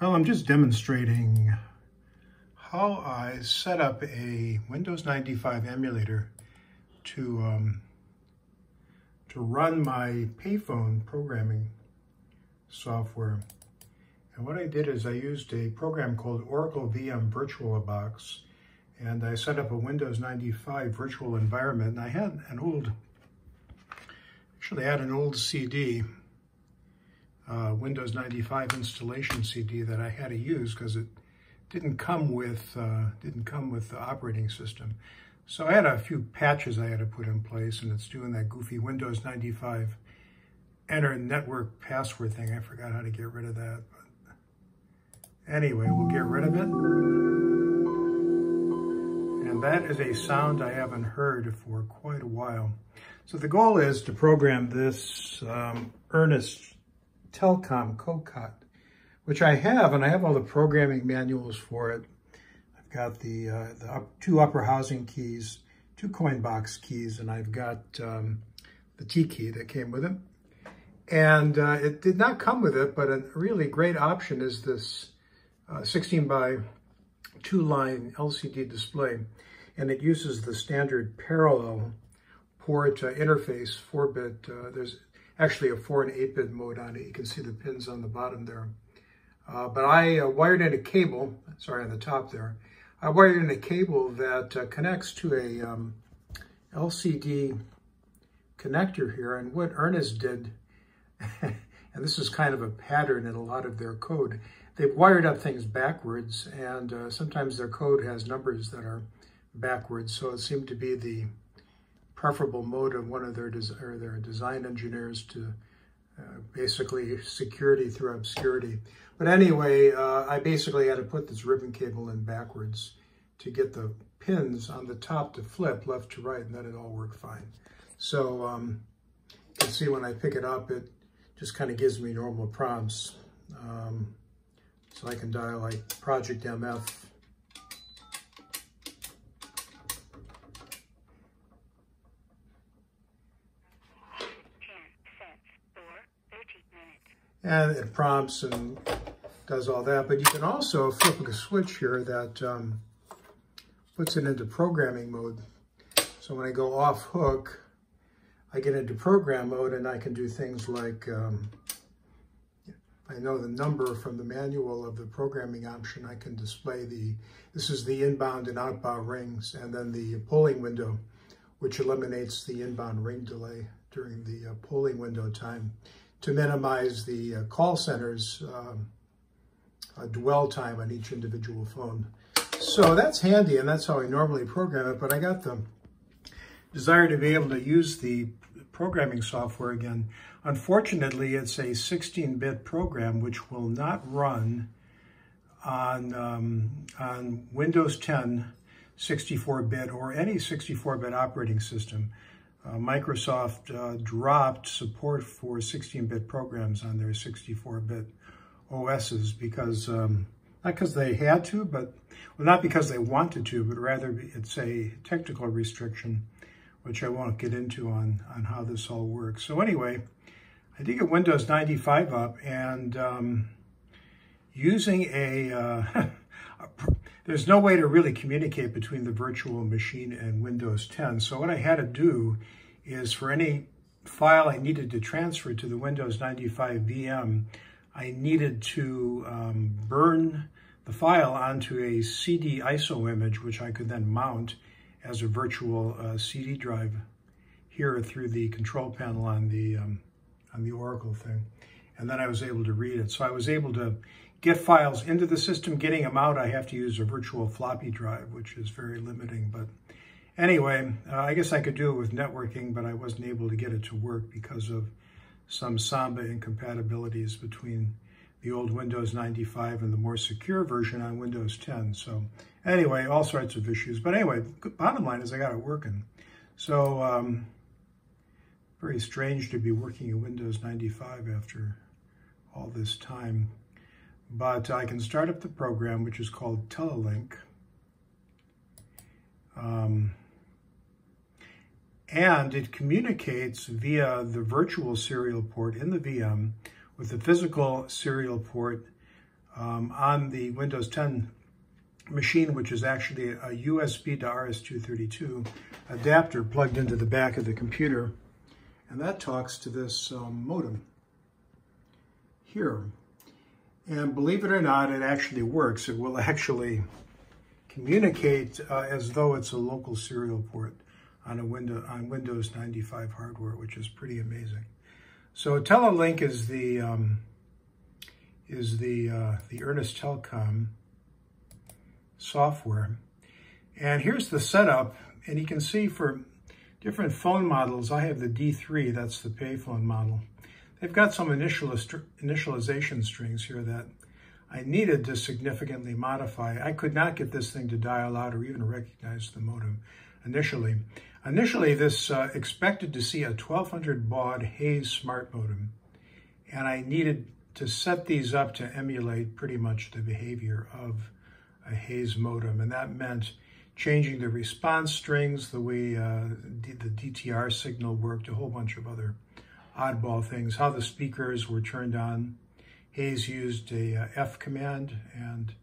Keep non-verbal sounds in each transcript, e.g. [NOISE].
Well, I'm just demonstrating how I set up a Windows 95 emulator to um, to run my payphone programming software. And what I did is I used a program called Oracle VM VirtualBox, and I set up a Windows 95 virtual environment. And I had an old, actually I had an old CD uh, Windows 95 installation CD that I had to use because it didn't come with uh, didn't come with the operating system. So I had a few patches I had to put in place, and it's doing that goofy Windows 95 enter network password thing. I forgot how to get rid of that. But anyway, we'll get rid of it. And that is a sound I haven't heard for quite a while. So the goal is to program this um, Ernest Telecom COCOT, which I have, and I have all the programming manuals for it. I've got the, uh, the up, two upper housing keys, two coin box keys, and I've got um, the T key that came with it. And uh, it did not come with it, but a really great option is this uh, 16 by 2 line LCD display. And it uses the standard parallel port uh, interface, 4-bit. Uh, there's actually a 4 and 8-bit mode on it. You can see the pins on the bottom there. Uh, but I uh, wired in a cable, sorry, on the top there. I wired in a cable that uh, connects to a um, LCD connector here. And what Ernest did, [LAUGHS] and this is kind of a pattern in a lot of their code, they've wired up things backwards, and uh, sometimes their code has numbers that are backwards. So it seemed to be the preferable mode of one of their, or their design engineers to uh, basically security through obscurity. But anyway, uh, I basically had to put this ribbon cable in backwards to get the pins on the top to flip left to right, and then it all worked fine. So um, you can see when I pick it up, it just kind of gives me normal prompts. Um, so I can dial like Project MF and it prompts and does all that. But you can also flip a switch here that um, puts it into programming mode. So when I go off hook, I get into program mode and I can do things like, um, I know the number from the manual of the programming option, I can display the, this is the inbound and outbound rings, and then the polling window, which eliminates the inbound ring delay during the uh, polling window time to minimize the uh, call center's um, uh, dwell time on each individual phone. So that's handy, and that's how I normally program it, but I got the desire to be able to use the programming software again. Unfortunately, it's a 16-bit program which will not run on, um, on Windows 10 64-bit or any 64-bit operating system uh, Microsoft uh, dropped support for 16-bit programs on their 64-bit OSs because, um, not because they had to, but, well, not because they wanted to, but rather it's a technical restriction, which I won't get into on, on how this all works. So anyway, I did get Windows 95 up and um, using a, uh, a [LAUGHS] there's no way to really communicate between the virtual machine and Windows 10. So what I had to do is for any file I needed to transfer to the Windows 95 VM, I needed to um, burn the file onto a CD ISO image, which I could then mount as a virtual uh, CD drive here through the control panel on the um, on the Oracle thing. And then I was able to read it. So I was able to get files into the system. Getting them out, I have to use a virtual floppy drive, which is very limiting. But anyway, uh, I guess I could do it with networking, but I wasn't able to get it to work because of some Samba incompatibilities between the old Windows 95 and the more secure version on Windows 10. So anyway, all sorts of issues. But anyway, bottom line is I got it working. So um, very strange to be working in Windows 95 after all this time but I can start up the program, which is called Telelink. Um, and it communicates via the virtual serial port in the VM with the physical serial port um, on the Windows 10 machine, which is actually a USB to RS-232 adapter plugged into the back of the computer. And that talks to this um, modem here. And believe it or not, it actually works. It will actually communicate uh, as though it's a local serial port on a window on Windows 95 hardware, which is pretty amazing. So Telelink is the um, is the uh, the Ernest Telecom software, and here's the setup. And you can see for different phone models, I have the D3. That's the payphone model. They've got some initialization strings here that I needed to significantly modify. I could not get this thing to dial out or even recognize the modem initially. Initially, this uh, expected to see a 1200 baud Hayes Smartmodem, and I needed to set these up to emulate pretty much the behavior of a Hayes modem, and that meant changing the response strings, the way uh, the DTR signal worked, a whole bunch of other oddball things, how the speakers were turned on. Hayes used a uh, F command and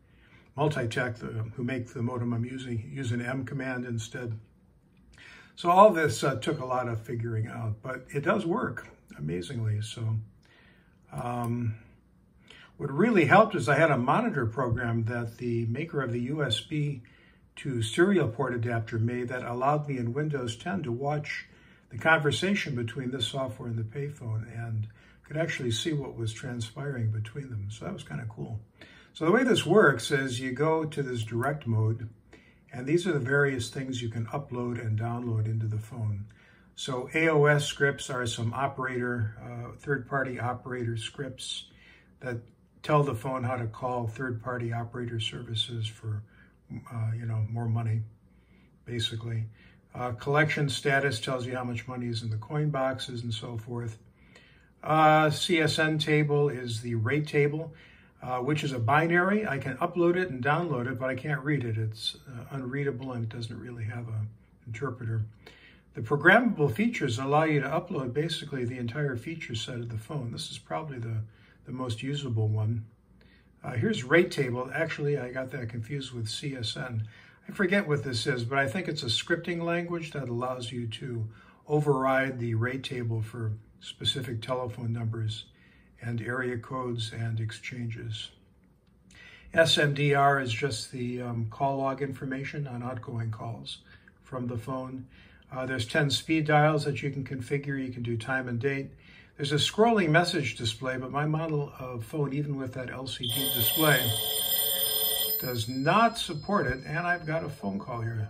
Multitech, the, who make the modem I'm using, use an M command instead. So all this uh, took a lot of figuring out, but it does work amazingly. So um, what really helped is I had a monitor program that the maker of the USB to serial port adapter made that allowed me in Windows 10 to watch the conversation between this software and the payphone and could actually see what was transpiring between them. So that was kind of cool. So the way this works is you go to this direct mode, and these are the various things you can upload and download into the phone. So AOS scripts are some operator, uh, third-party operator scripts that tell the phone how to call third-party operator services for, uh, you know, more money, basically. Uh, collection status tells you how much money is in the coin boxes and so forth. Uh, CSN table is the rate table, uh, which is a binary. I can upload it and download it, but I can't read it. It's uh, unreadable and it doesn't really have an interpreter. The programmable features allow you to upload basically the entire feature set of the phone. This is probably the, the most usable one. Uh, here's rate table. Actually, I got that confused with CSN. I forget what this is, but I think it's a scripting language that allows you to override the rate table for specific telephone numbers and area codes and exchanges. SMDR is just the um, call log information on outgoing calls from the phone. Uh, there's 10 speed dials that you can configure. You can do time and date. There's a scrolling message display, but my model of phone, even with that LCD display, does not support it, and I've got a phone call here.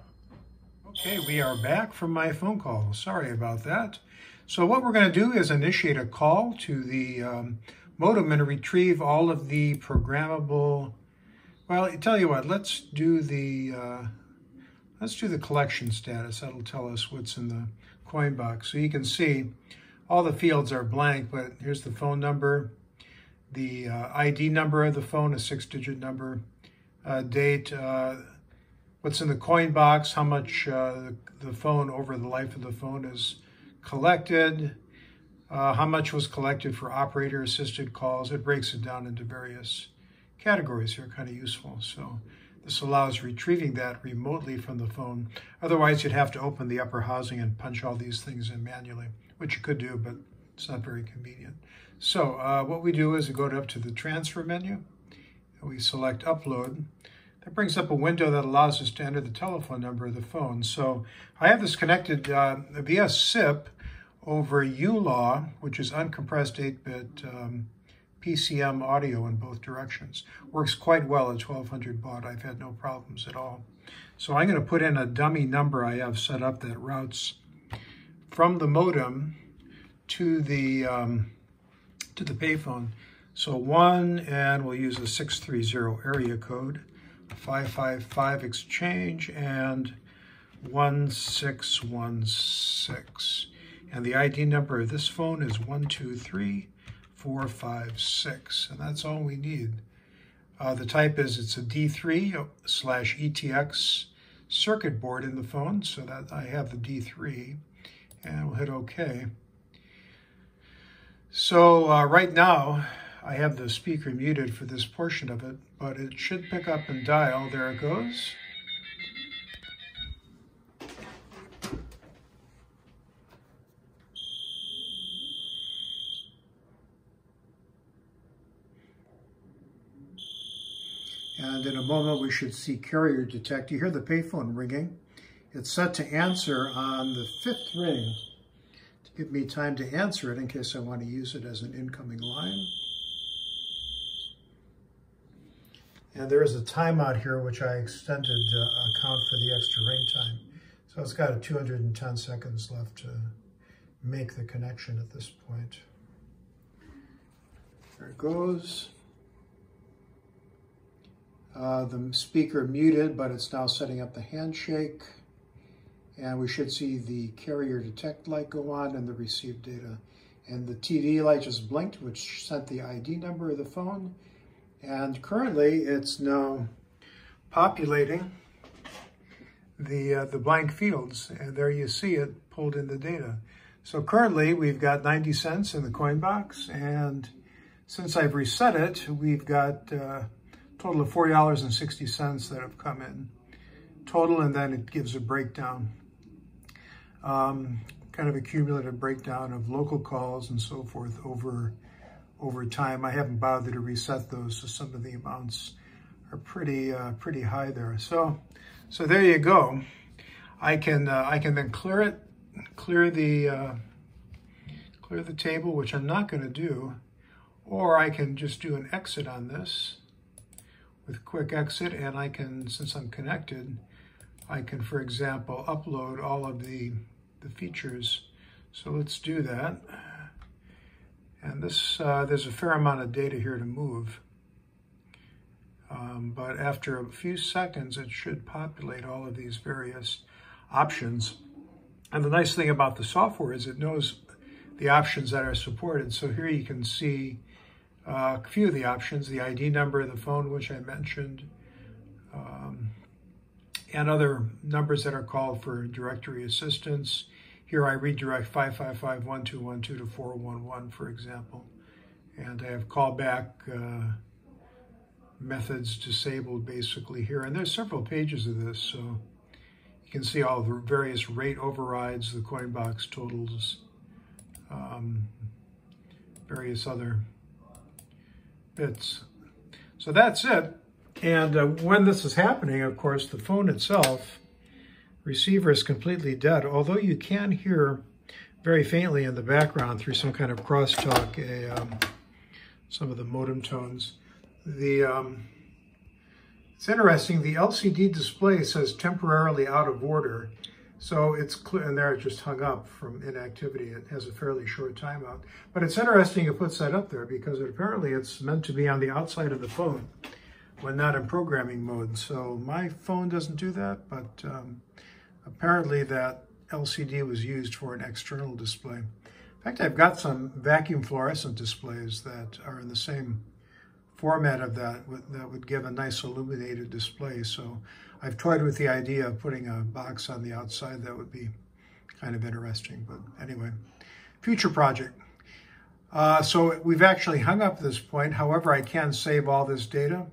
Okay, we are back from my phone call. Sorry about that. So what we're going to do is initiate a call to the um, modem and retrieve all of the programmable, well, tell you what, let's do the, uh, let's do the collection status. That'll tell us what's in the coin box. So you can see all the fields are blank, but here's the phone number, the uh, ID number of the phone, a six-digit number, date, uh, what's in the coin box, how much uh, the phone over the life of the phone is collected, uh, how much was collected for operator assisted calls. It breaks it down into various categories here, kind of useful. So this allows retrieving that remotely from the phone. Otherwise, you'd have to open the upper housing and punch all these things in manually, which you could do, but it's not very convenient. So uh, what we do is we go up to the transfer menu, we select upload. That brings up a window that allows us to enter the telephone number of the phone. So I have this connected uh, via SIP over ULAW, which is uncompressed 8-bit um, PCM audio in both directions. Works quite well at 1200 baud. I've had no problems at all. So I'm going to put in a dummy number I have set up that routes from the modem to the um, to the payphone. So one, and we'll use a 630 area code, 555 exchange, and 1616. And the ID number of this phone is 123456, and that's all we need. Uh, the type is it's a D3 slash ETX circuit board in the phone, so that I have the D3, and we'll hit OK. So uh, right now, I have the speaker muted for this portion of it, but it should pick up and dial. There it goes. And in a moment, we should see carrier detect. You hear the payphone ringing. It's set to answer on the fifth ring to give me time to answer it in case I want to use it as an incoming line. And there is a timeout here, which I extended to account for the extra ring time. So it's got a 210 seconds left to make the connection at this point. There it goes. Uh, the speaker muted, but it's now setting up the handshake. And we should see the carrier detect light go on and the received data. And the TD light just blinked, which sent the ID number of the phone. And currently it's now populating the, uh, the blank fields. And there you see it pulled in the data. So currently we've got 90 cents in the coin box. And since I've reset it, we've got uh, a total of $4.60 that have come in total. And then it gives a breakdown, um, kind of a cumulative breakdown of local calls and so forth over over time. I haven't bothered to reset those, so some of the amounts are pretty uh, pretty high there. So so there you go. I can uh, I can then clear it, clear the uh, clear the table, which I'm not going to do, or I can just do an exit on this with quick exit, and I can, since I'm connected, I can, for example, upload all of the the features. So let's do that. And this, uh, there's a fair amount of data here to move. Um, but after a few seconds, it should populate all of these various options. And the nice thing about the software is it knows the options that are supported. So here you can see uh, a few of the options, the ID number of the phone, which I mentioned, um, and other numbers that are called for directory assistance, here I redirect 555-1212 to 411, for example. And I have callback uh, methods disabled basically here. And there's several pages of this, so you can see all the various rate overrides, the coin box totals, um, various other bits. So that's it. And uh, when this is happening, of course, the phone itself receiver is completely dead, although you can hear very faintly in the background through some kind of crosstalk a, um, some of the modem tones. The um, It's interesting, the LCD display says temporarily out of order, so it's clear, and there it just hung up from inactivity. It has a fairly short timeout. But it's interesting it puts that up there because it, apparently it's meant to be on the outside of the phone when not in programming mode. So my phone doesn't do that, but um, apparently that LCD was used for an external display. In fact, I've got some vacuum fluorescent displays that are in the same format of that that would give a nice illuminated display. So I've toyed with the idea of putting a box on the outside that would be kind of interesting. But anyway, future project. Uh, so we've actually hung up this point. However, I can save all this data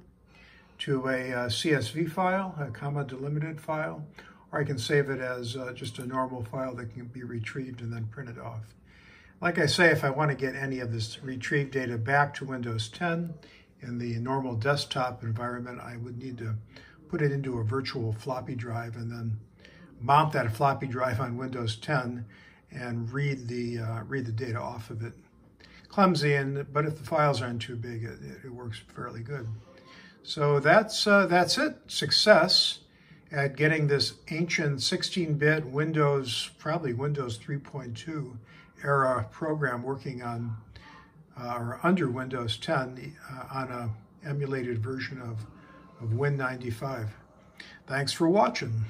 to a, a uh, CSV file, a comma delimited file, or I can save it as uh, just a normal file that can be retrieved and then printed off. Like I say, if I want to get any of this retrieved data back to Windows 10 in the normal desktop environment, I would need to put it into a virtual floppy drive and then mount that floppy drive on Windows 10 and read the, uh, read the data off of it. Clumsy, and, but if the files aren't too big, it, it works fairly good. So that's, uh, that's it. Success at getting this ancient 16-bit Windows, probably Windows 3.2 era program working on uh, or under Windows 10 uh, on a emulated version of, of Win95. Thanks for watching.